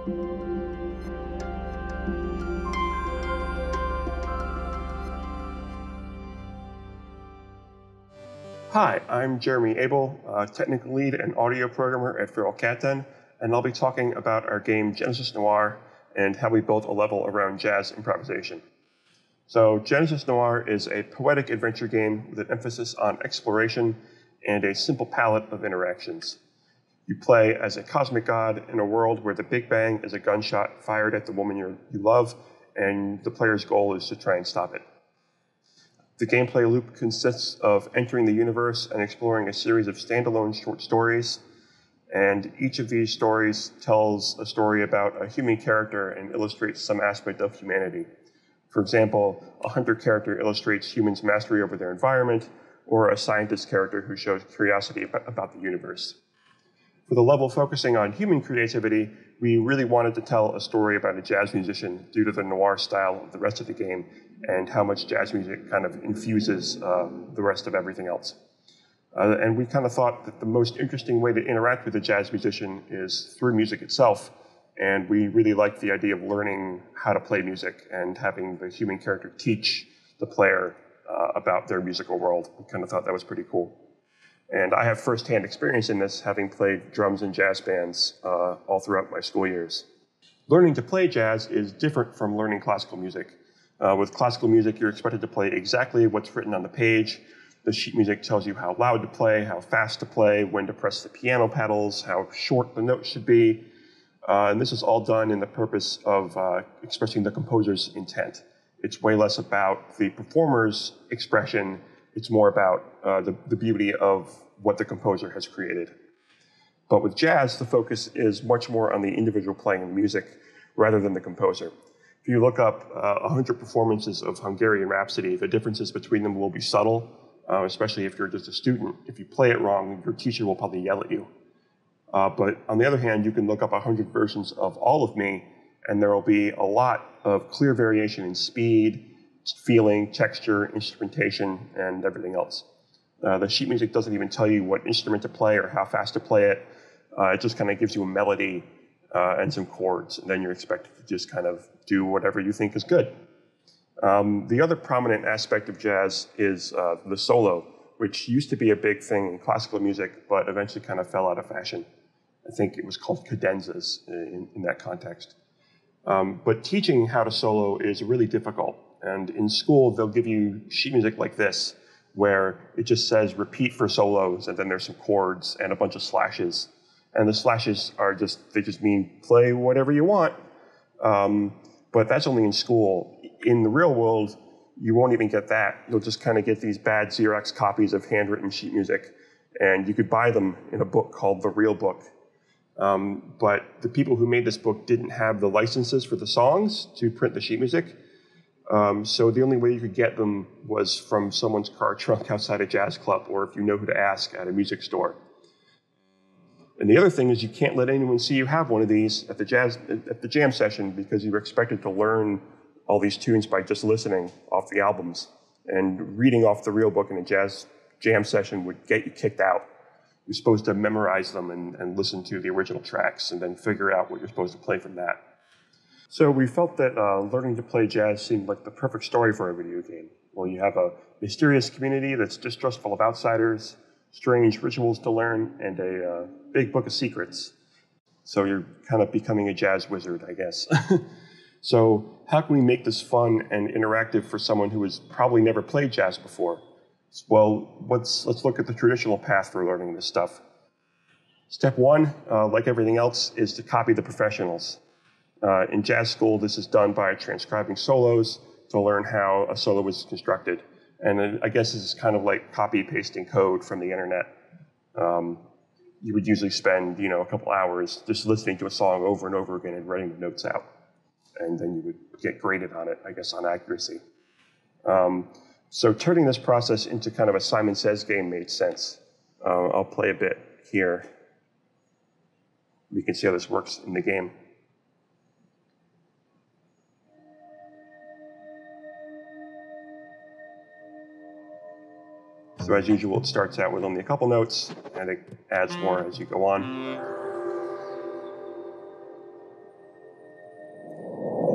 Hi, I'm Jeremy Abel, uh, technical lead and audio programmer at Feral Cat and I'll be talking about our game Genesis Noir and how we built a level around jazz improvisation. So, Genesis Noir is a poetic adventure game with an emphasis on exploration and a simple palette of interactions. You play as a cosmic god in a world where the Big Bang is a gunshot fired at the woman you love, and the player's goal is to try and stop it. The gameplay loop consists of entering the universe and exploring a series of standalone short stories. And each of these stories tells a story about a human character and illustrates some aspect of humanity. For example, a hunter character illustrates humans' mastery over their environment, or a scientist character who shows curiosity about the universe. For the level focusing on human creativity, we really wanted to tell a story about a jazz musician due to the noir style of the rest of the game and how much jazz music kind of infuses uh, the rest of everything else. Uh, and we kind of thought that the most interesting way to interact with a jazz musician is through music itself. And we really liked the idea of learning how to play music and having the human character teach the player uh, about their musical world. We kind of thought that was pretty cool. And I have firsthand experience in this, having played drums in jazz bands uh, all throughout my school years. Learning to play jazz is different from learning classical music. Uh, with classical music, you're expected to play exactly what's written on the page. The sheet music tells you how loud to play, how fast to play, when to press the piano pedals, how short the notes should be. Uh, and this is all done in the purpose of uh, expressing the composer's intent. It's way less about the performer's expression, it's more about uh, the, the beauty of what the composer has created. But with jazz, the focus is much more on the individual playing of music rather than the composer. If you look up uh, 100 performances of Hungarian Rhapsody, the differences between them will be subtle, uh, especially if you're just a student. If you play it wrong, your teacher will probably yell at you. Uh, but on the other hand, you can look up 100 versions of All of Me, and there will be a lot of clear variation in speed, feeling, texture, instrumentation, and everything else. Uh, the sheet music doesn't even tell you what instrument to play or how fast to play it. Uh, it just kind of gives you a melody uh, and some chords, and then you're expected to just kind of do whatever you think is good. Um, the other prominent aspect of jazz is uh, the solo, which used to be a big thing in classical music, but eventually kind of fell out of fashion. I think it was called cadenzas in, in that context. Um, but teaching how to solo is really difficult. And in school, they'll give you sheet music like this, where it just says repeat for solos, and then there's some chords and a bunch of slashes and the slashes are just they just mean play whatever you want. Um, but that's only in school. In the real world, you won't even get that. You'll just kind of get these bad Xerox copies of handwritten sheet music, and you could buy them in a book called The Real Book. Um, but the people who made this book didn't have the licenses for the songs to print the sheet music. Um, so the only way you could get them was from someone's car trunk outside a jazz club, or if you know who to ask at a music store. And the other thing is you can't let anyone see you have one of these at the jazz at the jam session because you're expected to learn all these tunes by just listening off the albums. And reading off the real book in a jazz jam session would get you kicked out. You're supposed to memorize them and, and listen to the original tracks and then figure out what you're supposed to play from that. So we felt that uh, learning to play jazz seemed like the perfect story for a video game. Well, you have a mysterious community that's distrustful of outsiders, strange rituals to learn, and a uh, big book of secrets. So you're kind of becoming a jazz wizard, I guess. so how can we make this fun and interactive for someone who has probably never played jazz before? Well, let's, let's look at the traditional path for learning this stuff. Step one, uh, like everything else, is to copy the professionals. Uh, in jazz school, this is done by transcribing solos to learn how a solo was constructed. And I guess this is kind of like copy pasting code from the internet. Um, you would usually spend, you know, a couple hours just listening to a song over and over again and writing the notes out. And then you would get graded on it, I guess, on accuracy. Um, so turning this process into kind of a Simon Says game made sense. Uh, I'll play a bit here. We can see how this works in the game. So as usual, it starts out with only a couple notes, and it adds more as you go on.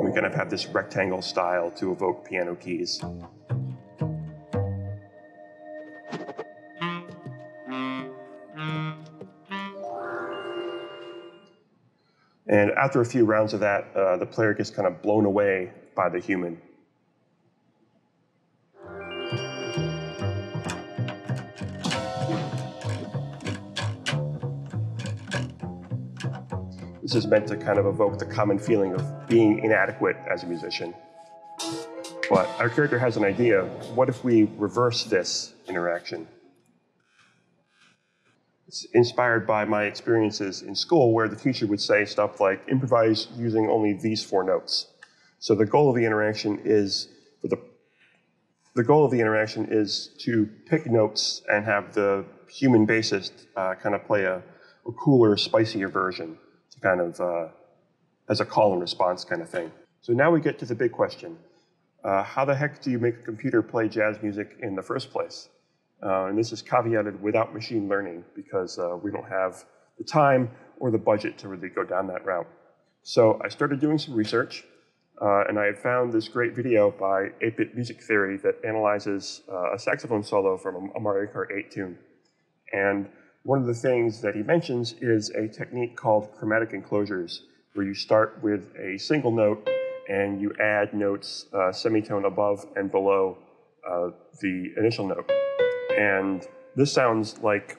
We kind of have this rectangle style to evoke piano keys. And after a few rounds of that, uh, the player gets kind of blown away by the human. This is meant to kind of evoke the common feeling of being inadequate as a musician. But our character has an idea. What if we reverse this interaction? It's inspired by my experiences in school where the teacher would say stuff like improvise using only these four notes. So the goal of the interaction is for the the goal of the interaction is to pick notes and have the human bassist uh, kind of play a, a, cooler, spicier version to kind of uh, as a call and response kind of thing. So now we get to the big question. Uh, how the heck do you make a computer play jazz music in the first place? Uh, and this is caveated without machine learning because uh, we don't have the time or the budget to really go down that route. So I started doing some research, uh, and I had found this great video by 8-Bit Music Theory that analyzes uh, a saxophone solo from a Mario Kart 8 tune. And one of the things that he mentions is a technique called chromatic enclosures, where you start with a single note and you add notes uh, semitone above and below uh, the initial note. And this sounds like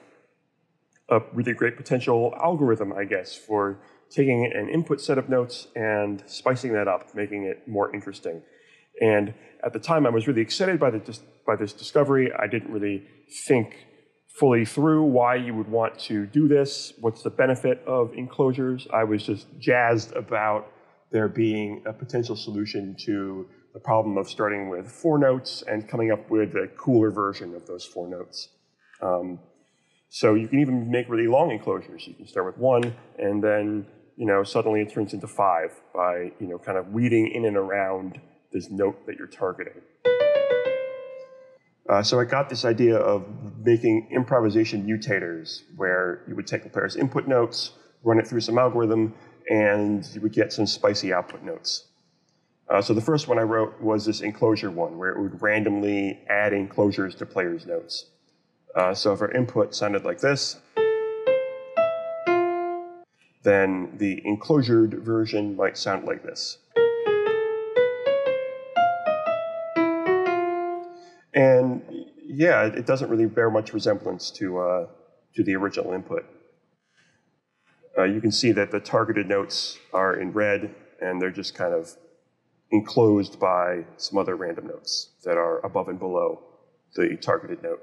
a really great potential algorithm, I guess, for taking an input set of notes and spicing that up, making it more interesting. And at the time, I was really excited by, the, by this discovery. I didn't really think fully through why you would want to do this, what's the benefit of enclosures. I was just jazzed about there being a potential solution to the problem of starting with four notes and coming up with a cooler version of those four notes. Um, so you can even make really long enclosures. You can start with one, and then you know suddenly it turns into five by you know kind of weeding in and around this note that you're targeting. Uh, so I got this idea of making improvisation mutators, where you would take the player's input notes, run it through some algorithm, and you would get some spicy output notes. Uh, so the first one I wrote was this enclosure one, where it would randomly add enclosures to players' notes. Uh, so if our input sounded like this, then the enclosured version might sound like this. And yeah, it doesn't really bear much resemblance to, uh, to the original input. Uh, you can see that the targeted notes are in red, and they're just kind of enclosed by some other random notes that are above and below the targeted note.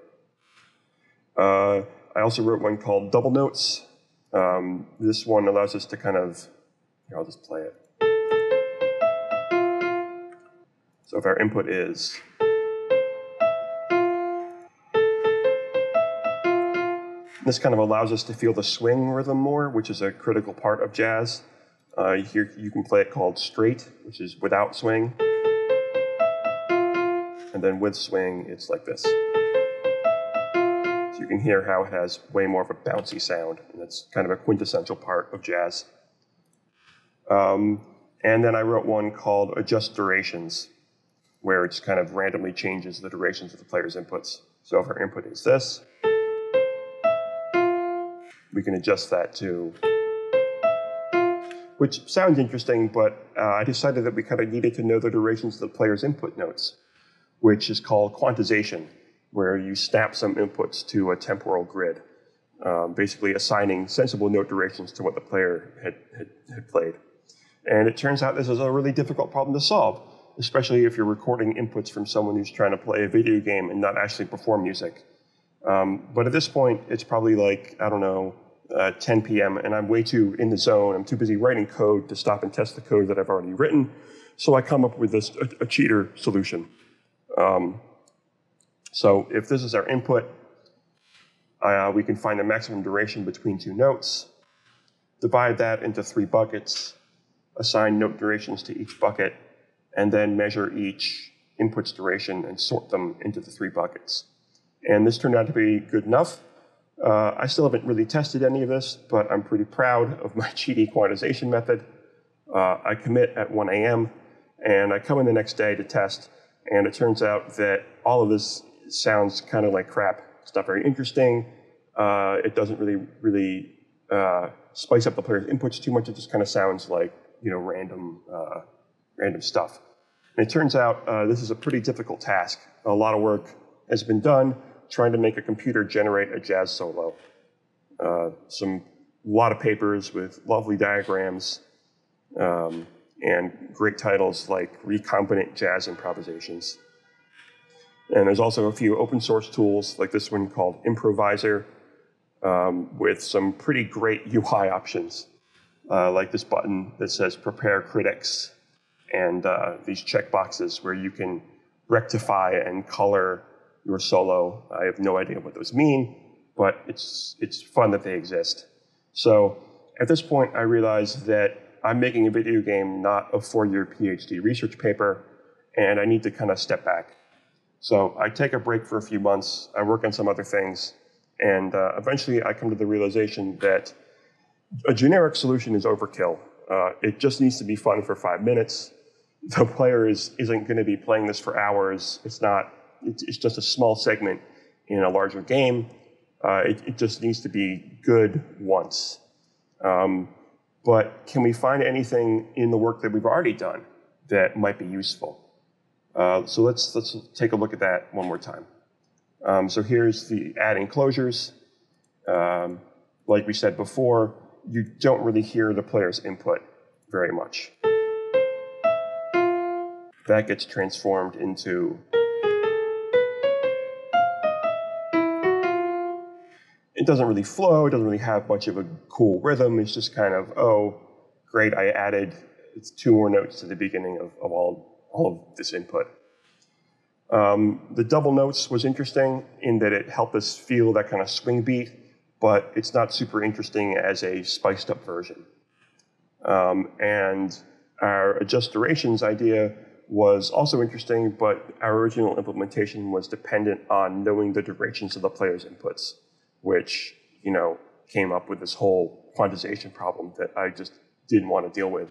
Uh, I also wrote one called double notes. Um, this one allows us to kind of, here, I'll just play it. So if our input is this kind of allows us to feel the swing rhythm more, which is a critical part of jazz. Uh, here you can play it called straight, which is without swing. And then with swing, it's like this. So you can hear how it has way more of a bouncy sound, and that's kind of a quintessential part of jazz. Um, and then I wrote one called Adjust Durations, where it just kind of randomly changes the durations of the player's inputs. So if our input is this, we can adjust that to which sounds interesting, but uh, I decided that we kind of needed to know the durations of the player's input notes, which is called quantization, where you snap some inputs to a temporal grid, um, basically assigning sensible note durations to what the player had, had, had played. And it turns out this is a really difficult problem to solve, especially if you're recording inputs from someone who's trying to play a video game and not actually perform music. Um, but at this point, it's probably like, I don't know, uh, 10 p.m. and I'm way too in the zone. I'm too busy writing code to stop and test the code that I've already written. So I come up with this a, a cheater solution. Um, so if this is our input, uh, we can find the maximum duration between two notes, divide that into three buckets, assign note durations to each bucket, and then measure each input's duration and sort them into the three buckets. And this turned out to be good enough. Uh, I still haven't really tested any of this, but I'm pretty proud of my cheaty quantization method. Uh, I commit at 1 a.m., And I come in the next day to test, and it turns out that all of this sounds kind of like crap. It's not very interesting. Uh, it doesn't really, really uh, spice up the player's inputs too much. It just kind of sounds like, you know, random, uh, random stuff. And it turns out uh, this is a pretty difficult task. A lot of work has been done trying to make a computer generate a jazz solo. Uh, some, lot of papers with lovely diagrams um, and great titles like Recombinant Jazz Improvisations. And there's also a few open source tools like this one called Impro-Visor um, with some pretty great UI options, uh, like this button that says Prepare Critics and uh, these checkboxes where you can rectify and color your solo. I have no idea what those mean, but it's, it's fun that they exist. So at this point, I realized that I'm making a video game, not a four-year PhD research paper, and I need to kind of step back. So I take a break for a few months, I work on some other things, and uh, eventually I come to the realization that a generic solution is overkill. Uh, it just needs to be fun for five minutes. The player is, isn't going to be playing this for hours. It's not, it's just a small segment in a larger game. Uh, it, it, just needs to be good once. Um, but can we find anything in the work that we've already done that might be useful? Uh, so let's, let's take a look at that one more time. Um, so here's the adding enclosures. Um, like we said before, you don't really hear the player's input very much. That gets transformed into it doesn't really flow, it doesn't really have much of a cool rhythm. It's just kind of, oh, great, I added it's two more notes to the beginning of, of all, all of this input. Um, the double notes was interesting in that it helped us feel that kind of swing beat, but it's not super interesting as a spiced up version. Um, and our adjust durations idea was also interesting, but our original implementation was dependent on knowing the durations of the player's inputs, which, you know, came up with this whole quantization problem that I just didn't want to deal with.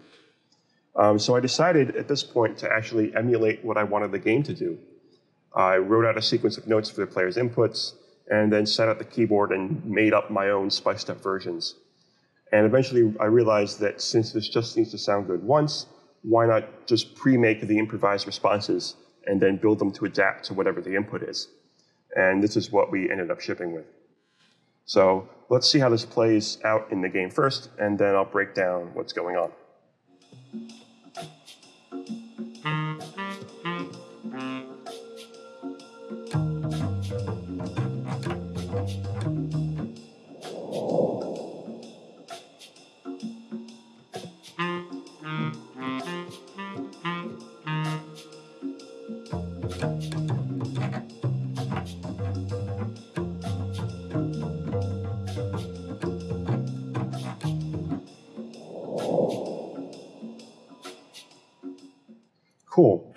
Um, so I decided at this point to actually emulate what I wanted the game to do. I wrote out a sequence of notes for the player's inputs, and then set up the keyboard and made up my own spiced up versions. And eventually I realized that since this just needs to sound good once, why not just pre-make the improvised responses and then build them to adapt to whatever the input is. And this is what we ended up shipping with. So let's see how this plays out in the game first, and then I'll break down what's going on. Cool.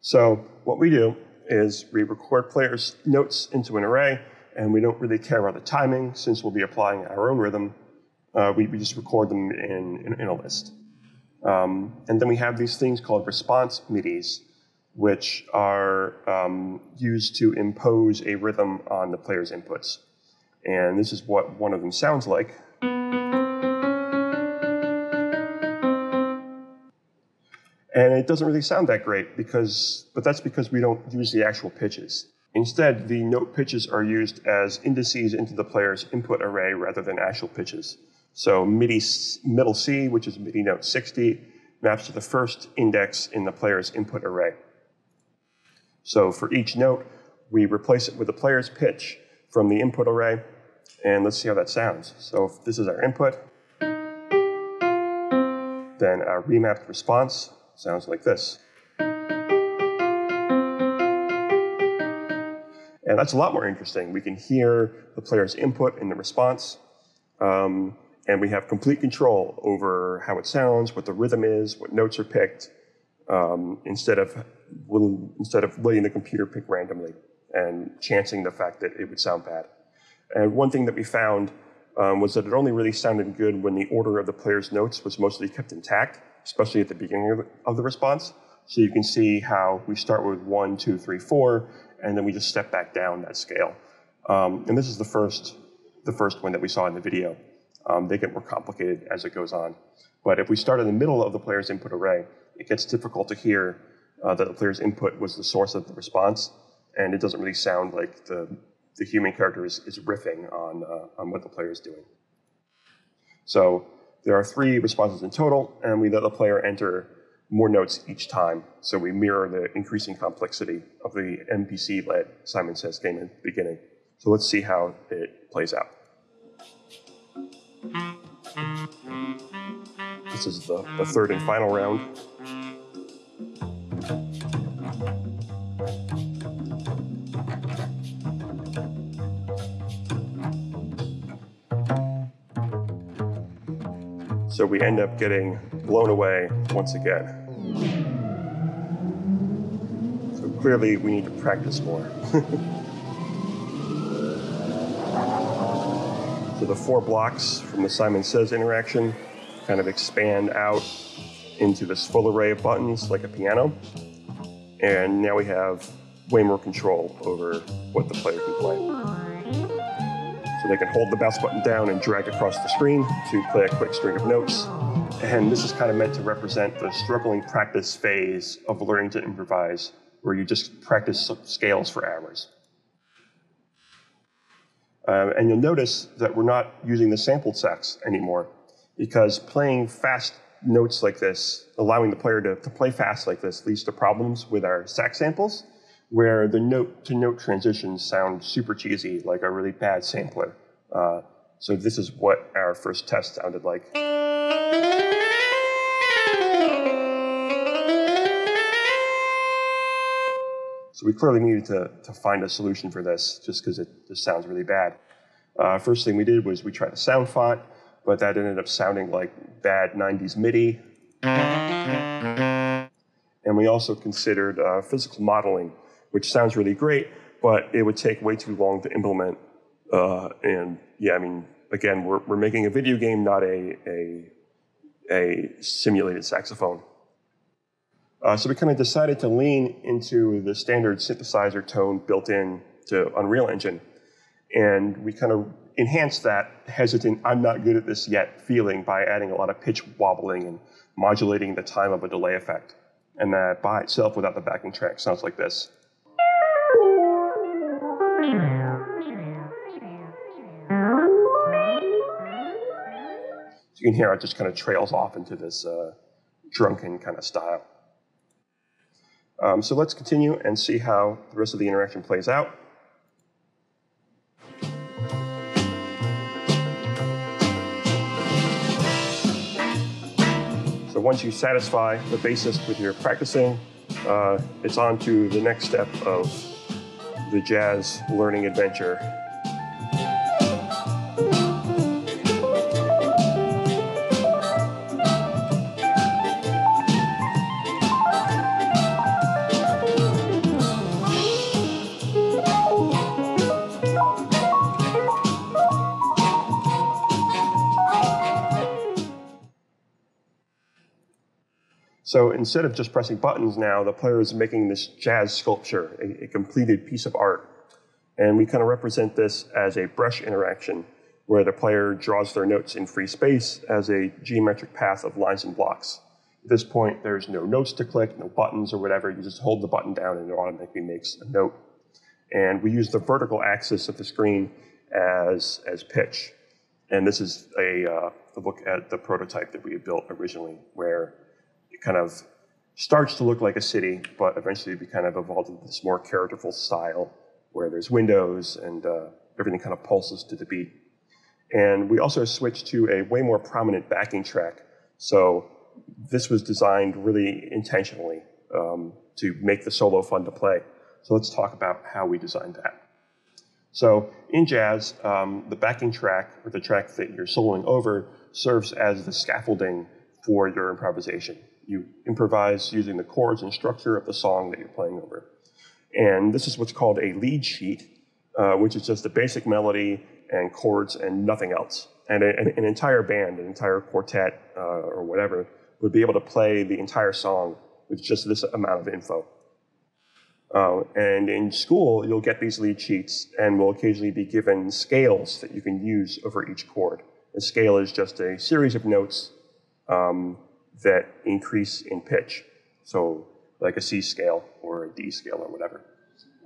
So what we do is we record players' notes into an array, and we don't really care about the timing since we'll be applying our own rhythm. Uh, we, we, just record them in, in, in a list. Um, and then we have these things called response MIDIs, which are um, used to impose a rhythm on the player's inputs. And this is what one of them sounds like. And it doesn't really sound that great because, but that's because we don't use the actual pitches. Instead, the note pitches are used as indices into the player's input array rather than actual pitches. So MIDI middle C, which is MIDI note 60, maps to the first index in the player's input array. So for each note, we replace it with the player's pitch from the input array, and let's see how that sounds. So if this is our input, then our remapped response sounds like this. And that's a lot more interesting. We can hear the player's input and the response, um, and we have complete control over how it sounds, what the rhythm is, what notes are picked, um, instead of instead of letting the computer pick randomly and chancing the fact that it would sound bad. And one thing that we found um, was that it only really sounded good when the order of the player's notes was mostly kept intact. Especially at the beginning of the, of the response. So you can see how we start with one, two, three, four, and then we just step back down that scale. Um, and this is the first, the first one that we saw in the video. Um, they get more complicated as it goes on. But if we start in the middle of the player's input array, it gets difficult to hear uh, that the player's input was the source of the response, and it doesn't really sound like the, the human character is, is riffing on, uh, on what the player is doing. So there are three responses in total, and we let the player enter more notes each time. So we mirror the increasing complexity of the NPC-led Simon Says game in the beginning. So let's see how it plays out. This is the, the third and final round. So we end up getting blown away once again. So clearly we need to practice more. so the four blocks from the Simon Says interaction kind of expand out into this full array of buttons like a piano. And now we have way more control over what the player can play. So they can hold the mouse button down and drag across the screen to play a quick string of notes. And this is kind of meant to represent the struggling practice phase of learning to improvise, where you just practice scales for hours. Uh, and you'll notice that we're not using the sampled sax anymore, because playing fast notes like this, allowing the player to, to play fast like this, leads to problems with our sax samples where the note to note transitions sound super cheesy, like a really bad sampler. Uh, so this is what our first test sounded like. So we clearly needed to, to find a solution for this just because it just sounds really bad. Uh, first thing we did was we tried a sound font, but that ended up sounding like bad 90s MIDI. And we also considered uh, physical modeling which sounds really great, but it would take way too long to implement. Uh, and yeah, I mean, again, we're, we're making a video game, not a, a, a simulated saxophone. Uh, so we kind of decided to lean into the standard synthesizer tone built in to Unreal Engine. And we kind of enhanced that hesitant, I'm not good at this yet feeling by adding a lot of pitch wobbling and modulating the time of a delay effect. And that by itself, without the backing track, sounds like this. So you can hear it just kind of trails off into this uh, drunken kind of style. Um, so let's continue and see how the rest of the interaction plays out. So once you satisfy the bassist with your practicing, uh, it's on to the next step of the jazz learning adventure So instead of just pressing buttons now, the player is making this jazz sculpture, a, a completed piece of art. And we kind of represent this as a brush interaction, where the player draws their notes in free space as a geometric path of lines and blocks. At this point, there's no notes to click, no buttons or whatever. You just hold the button down and it automatically makes a note. And we use the vertical axis of the screen as, as pitch. And this is a, uh, a look at the prototype that we had built originally, where kind of starts to look like a city, but eventually we kind of evolved into this more characterful style where there's windows and uh, everything kind of pulses to the beat. And we also switched to a way more prominent backing track. So this was designed really intentionally um, to make the solo fun to play. So let's talk about how we designed that. So in jazz, um, the backing track, or the track that you're soloing over, serves as the scaffolding for your improvisation. You improvise using the chords and structure of the song that you're playing over. And this is what's called a lead sheet, uh, which is just a basic melody and chords and nothing else. And a, an, an, entire band, an entire quartet uh, or whatever, would be able to play the entire song with just this amount of info. Uh, and in school, you'll get these lead sheets and will occasionally be given scales that you can use over each chord. A scale is just a series of notes um, that increase in pitch. So like a C scale or a D scale or whatever.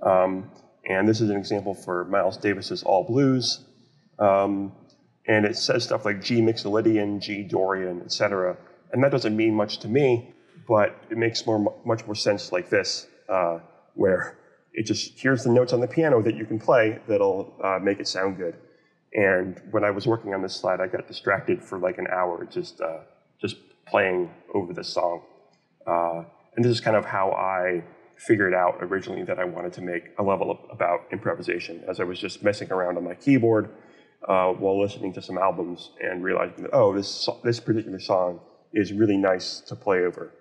Um, and this is an example for Miles Davis's All Blues. Um, and it says stuff like G Mixolydian, G Dorian, etc. And that doesn't mean much to me, but it makes more, much more sense like this, uh, where it just, here's the notes on the piano that you can play that'll uh, make it sound good. And when I was working on this slide, I got distracted for like an hour just, uh, just playing over this song. Uh, and this is kind of how I figured out originally that I wanted to make a level of, about improvisation as I was just messing around on my keyboard uh, while listening to some albums and realizing that, oh, this, this particular song is really nice to play over.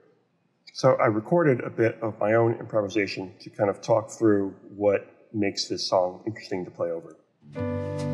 So I recorded a bit of my own improvisation to kind of talk through what makes this song interesting to play over.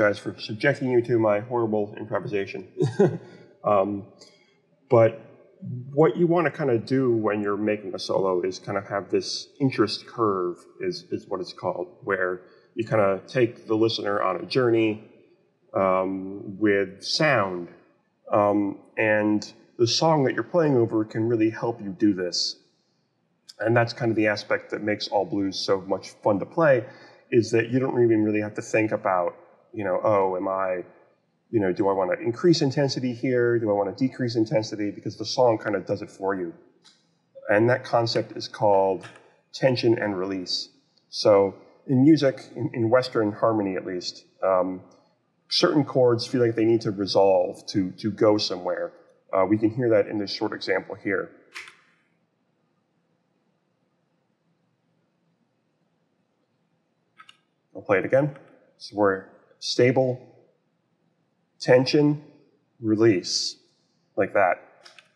Apologize for subjecting you to my horrible improvisation. um, but what you want to kind of do when you're making a solo is kind of have this interest curve, is, is what it's called, where you kind of take the listener on a journey um, with sound. Um, and the song that you're playing over can really help you do this. And that's kind of the aspect that makes all blues so much fun to play, is that you don't even really have to think about you know, oh, am I, you know, do I want to increase intensity here? Do I want to decrease intensity? Because the song kind of does it for you. And that concept is called tension and release. So in music, in, in Western harmony at least, um, certain chords feel like they need to resolve to, to go somewhere. Uh, we can hear that in this short example here. I'll play it again. So we're stable, tension, release, like that.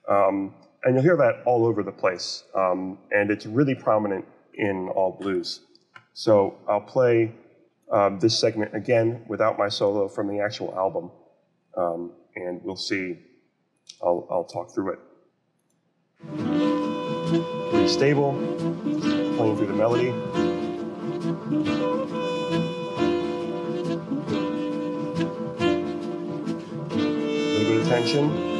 Um, and you'll hear that all over the place. Um, and it's really prominent in all blues. So I'll play um, this segment again without my solo from the actual album. Um, and we'll see, I'll, I'll talk through it. Pretty stable, playing through the melody. Attention.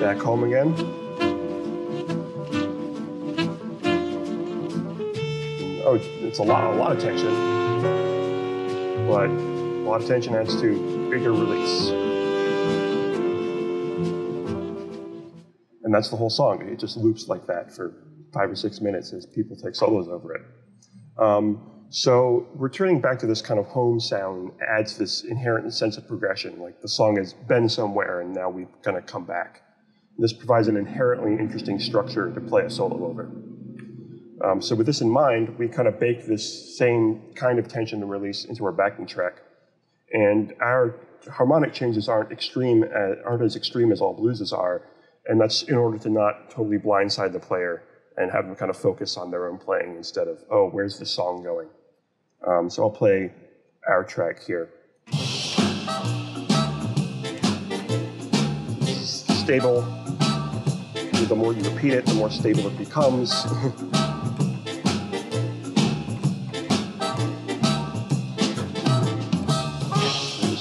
back home again. Oh, it's a lot, a lot of tension, but a lot of tension adds to bigger release. And that's the whole song. It just loops like that for five or six minutes as people take solos over it. Um, so returning back to this kind of home sound adds this inherent sense of progression, like the song has been somewhere and now we've kind of come back. This provides an inherently interesting structure to play a solo over. Um, so with this in mind, we kind of bake this same kind of tension and release into our backing track. And our harmonic changes aren't extreme, uh, aren't as extreme as all blueses are, and that's in order to not totally blindside the player and have them kind of focus on their own playing instead of, oh, where's the song going? Um, so I'll play our track here. Stable. The more you repeat it, the more stable it becomes.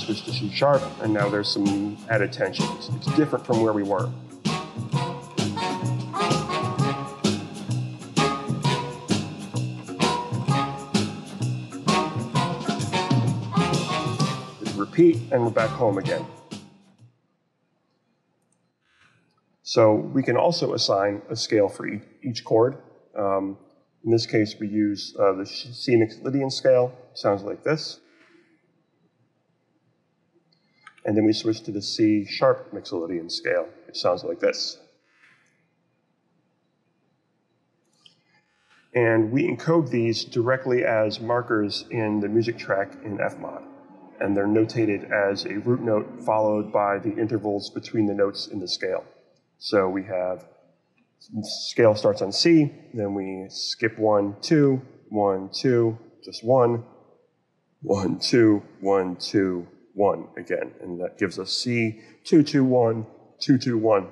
switch to C sharp, and now there's some added tension. It's different from where we were. Repeat, and we're back home again. So we can also assign a scale for each chord. Um, in this case, we use uh, the C Lydian scale. Sounds like this. and then we switch to the C sharp Mixolydian scale, which sounds like this. And we encode these directly as markers in the music track in Fmod. And they're notated as a root note followed by the intervals between the notes in the scale. So we have scale starts on C, then we skip one, two, one, two, just one, one, two, one, two, one again. And that gives us C, two, two, one, two, two, one.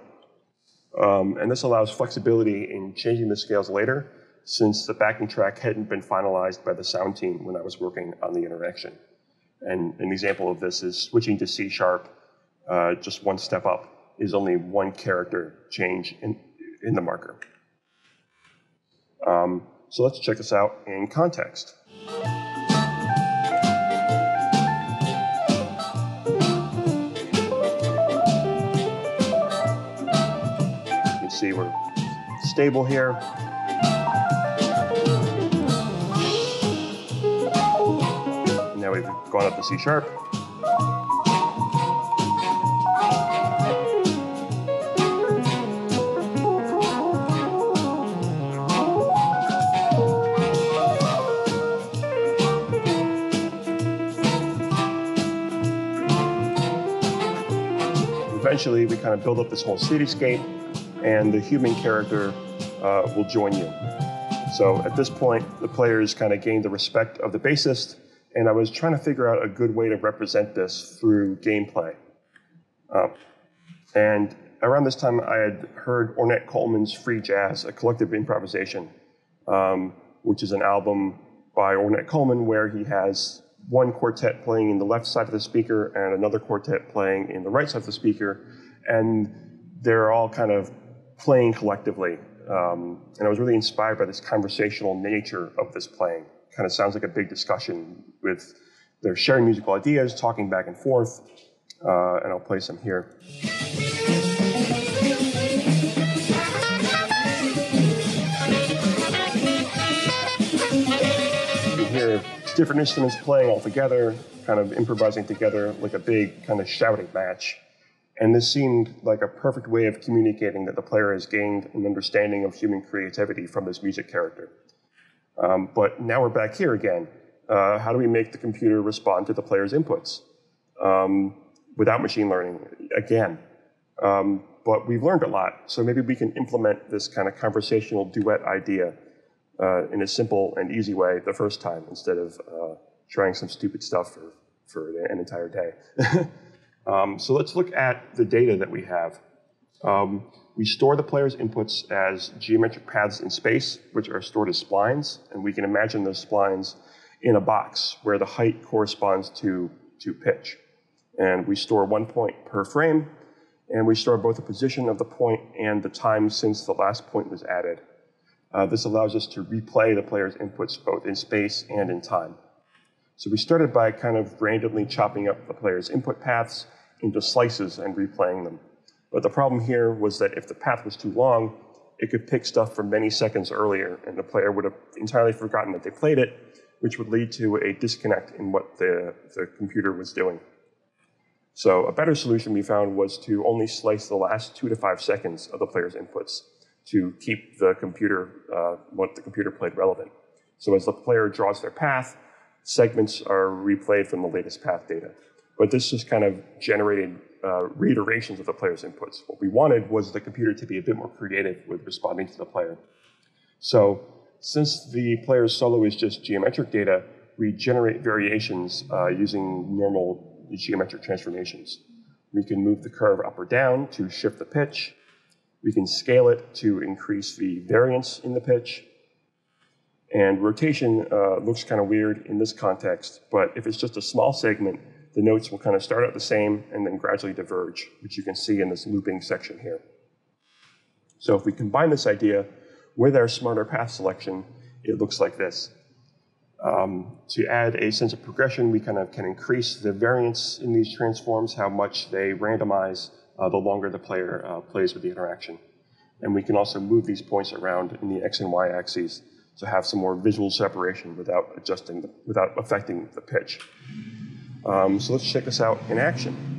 Um, and this allows flexibility in changing the scales later since the backing track hadn't been finalized by the sound team when I was working on the interaction. And an example of this is switching to C sharp, uh, just one step up, is only one character change in, in the marker. Um, so let's check this out in context. You see we're stable here. Now we've gone up to C sharp. Eventually, we kind of build up this whole cityscape, and the human character uh, will join you. So at this point, the players kind of gain the respect of the bassist, and I was trying to figure out a good way to represent this through gameplay. Um, and around this time, I had heard Ornette Coleman's Free Jazz, a collective improvisation, um, which is an album by Ornette Coleman where he has one quartet playing in the left side of the speaker and another quartet playing in the right side of the speaker, and they're all kind of playing collectively. Um, and I was really inspired by this conversational nature of this playing. Kind of sounds like a big discussion with they're sharing musical ideas, talking back and forth, uh, and I'll play some here. You hear different instruments playing all together, kind of improvising together like a big kind of shouting match. And this seemed like a perfect way of communicating that the player has gained an understanding of human creativity from this music character. Um, but now we're back here again. Uh, how do we make the computer respond to the player's inputs um, without machine learning? Again. Um, but we've learned a lot, so maybe we can implement this kind of conversational duet idea uh, in a simple and easy way the first time instead of uh, trying some stupid stuff for, for an entire day. Um, so let's look at the data that we have. Um, we store the player's inputs as geometric paths in space, which are stored as splines, and we can imagine those splines in a box where the height corresponds to, to pitch. And we store one point per frame, and we store both the position of the point and the time since the last point was added. Uh, this allows us to replay the player's inputs both in space and in time. So we started by kind of randomly chopping up the player's input paths into slices and replaying them. But the problem here was that if the path was too long, it could pick stuff from many seconds earlier, and the player would have entirely forgotten that they played it, which would lead to a disconnect in what the, the computer was doing. So a better solution we found was to only slice the last two to five seconds of the player's inputs to keep the computer, uh, what the computer played relevant. So as the player draws their path, segments are replayed from the latest path data. But this just kind of generated uh, reiterations of the player's inputs. What we wanted was the computer to be a bit more creative with responding to the player. So since the player's solo is just geometric data, we generate variations uh, using normal geometric transformations. We can move the curve up or down to shift the pitch. We can scale it to increase the variance in the pitch. And rotation uh, looks kind of weird in this context, but if it's just a small segment, the notes will kind of start out the same and then gradually diverge, which you can see in this looping section here. So if we combine this idea with our smarter path selection, it looks like this. Um, to add a sense of progression, we kind of can increase the variance in these transforms, how much they randomize uh, the longer the player uh, plays with the interaction. And we can also move these points around in the x and y axes to have some more visual separation without adjusting, the, without affecting the pitch. Um, so let's check this out in action.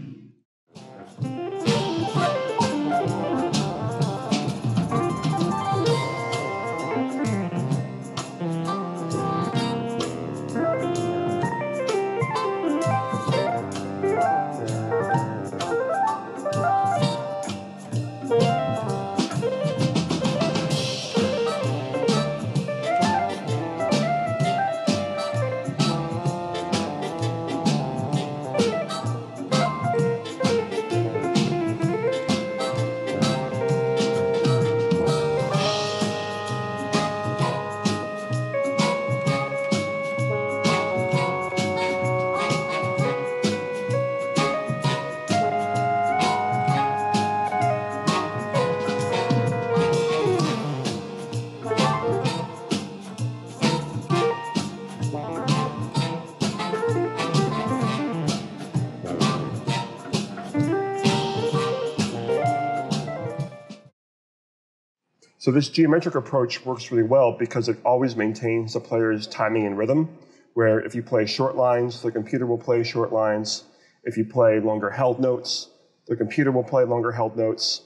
So this geometric approach works really well because it always maintains the player's timing and rhythm, where if you play short lines, the computer will play short lines. If you play longer held notes, the computer will play longer held notes.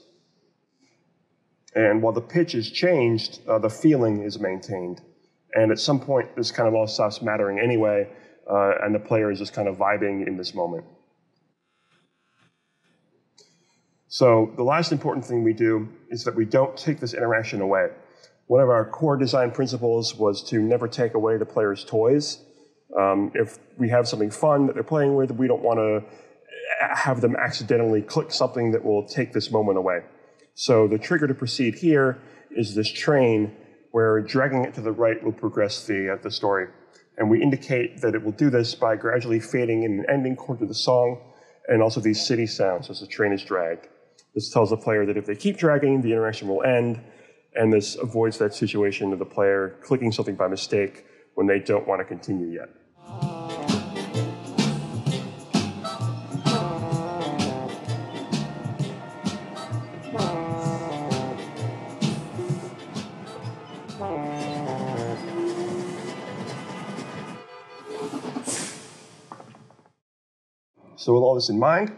And while the pitch is changed, uh, the feeling is maintained. And at some point, this kind of all stops mattering anyway, uh, and the player is just kind of vibing in this moment. So the last important thing we do is that we don't take this interaction away. One of our core design principles was to never take away the player's toys. Um, if we have something fun that they're playing with, we don't want to have them accidentally click something that will take this moment away. So the trigger to proceed here is this train where dragging it to the right will progress the, uh, the story. And we indicate that it will do this by gradually fading in an ending chord to the song and also these city sounds as the train is dragged. This tells the player that if they keep dragging, the interaction will end, and this avoids that situation of the player clicking something by mistake when they don't want to continue yet. So with all this in mind,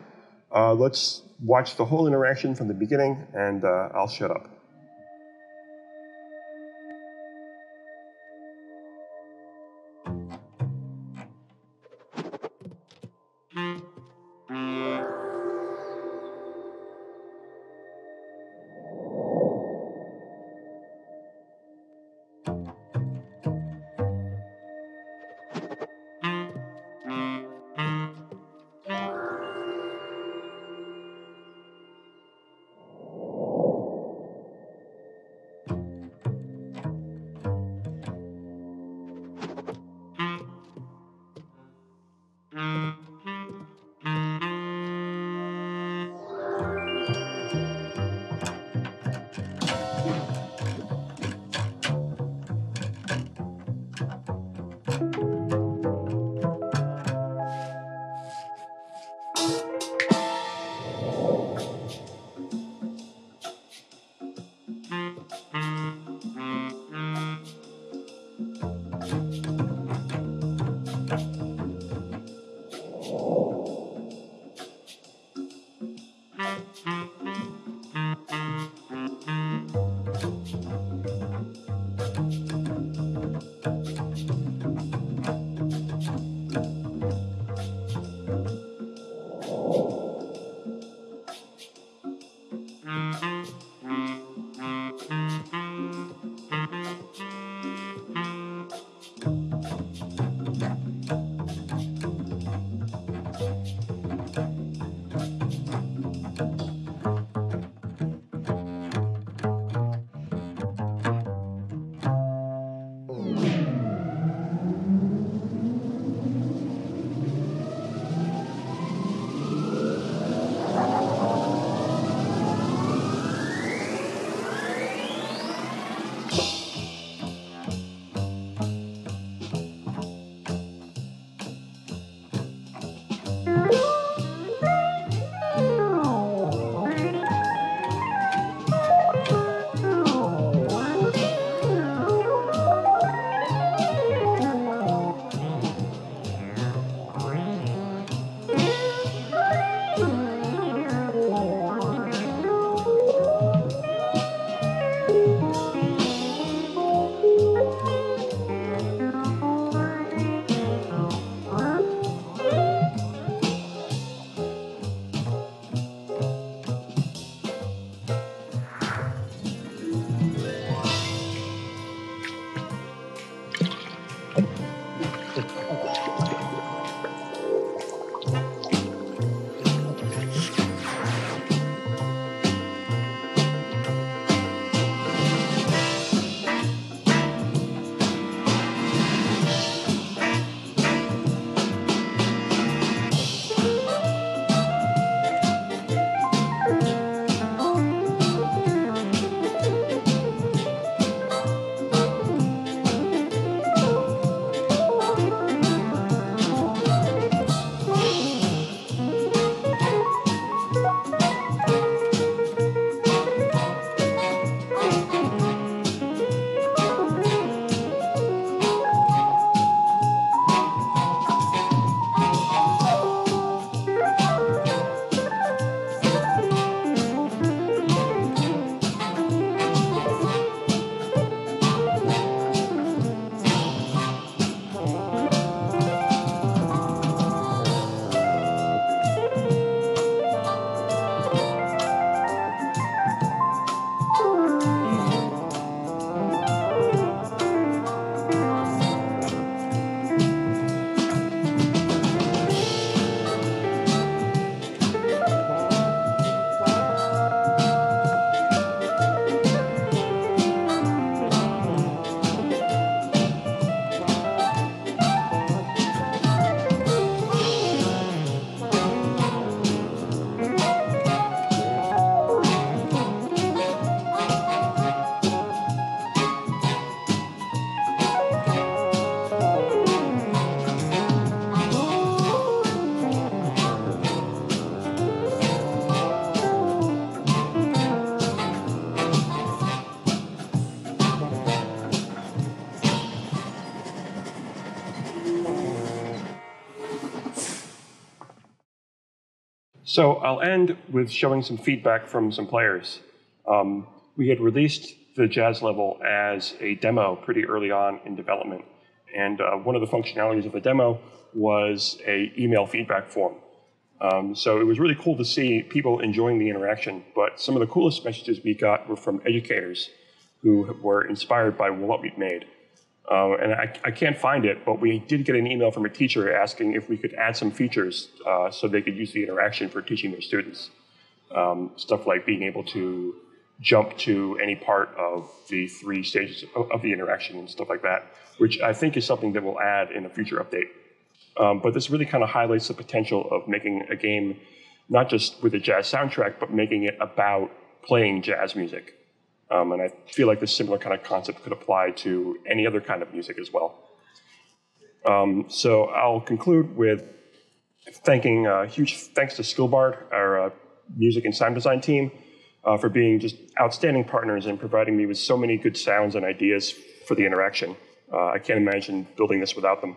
uh, let's watch the whole interaction from the beginning, and uh, I'll shut up. So I'll end with showing some feedback from some players. Um, we had released the jazz level as a demo pretty early on in development. And uh, one of the functionalities of the demo was a email feedback form. Um, so it was really cool to see people enjoying the interaction. But some of the coolest messages we got were from educators who were inspired by what we'd made. Uh, and I, I, can't find it, but we did get an email from a teacher asking if we could add some features uh, so they could use the interaction for teaching their students. Um, stuff like being able to jump to any part of the three stages of, of, the interaction and stuff like that, which I think is something that we'll add in a future update. Um, but this really kind of highlights the potential of making a game not just with a jazz soundtrack, but making it about playing jazz music. Um, and I feel like this similar kind of concept could apply to any other kind of music as well. Um, so I'll conclude with thanking uh, huge thanks to Skillbard, our uh, music and sound design team, uh, for being just outstanding partners and providing me with so many good sounds and ideas for the interaction. Uh, I can't imagine building this without them.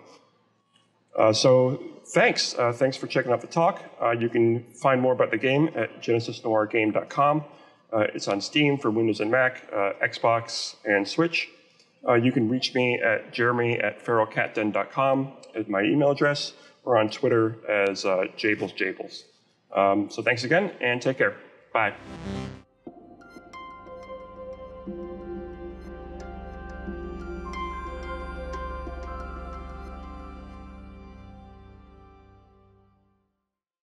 Uh, so thanks. Uh, thanks for checking out the talk. You can find more about the game at genesisnoirgame.com. Uh, it's on Steam for Windows and Mac, uh, Xbox, and Switch. Uh, you can reach me at jeremy at feralcatden.com at my email address or on Twitter as uh, JablesJables. Um, so thanks again and take care. Bye.